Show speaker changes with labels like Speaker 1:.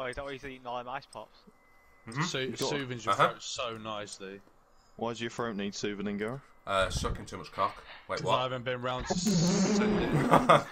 Speaker 1: Oh, is that why he's eating lime ice pops?
Speaker 2: Mhm.
Speaker 3: So,
Speaker 4: got-
Speaker 3: soothes your
Speaker 2: Uh-huh.
Speaker 3: throat so nicely.
Speaker 4: Why does your throat need soothing, Gareth?
Speaker 2: Uh, sucking too much cock. Wait,
Speaker 3: 'Cause I haven't been round to.